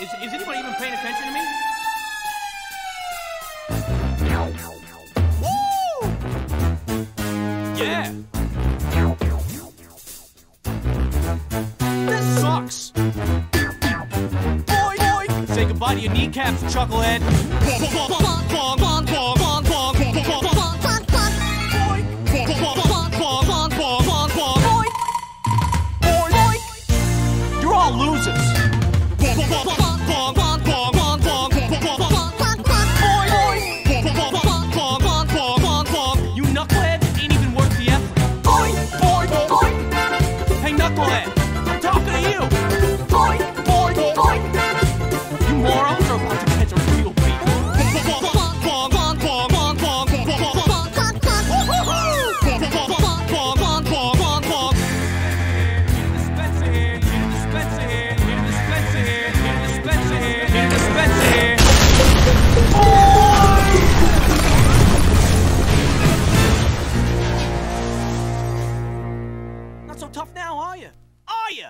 Is, is anyone even paying attention to me? Yeah. This sucks. Boy, boy. Say goodbye to your kneecaps, chucklehead. You're 过哎、tough now, are you? Are you?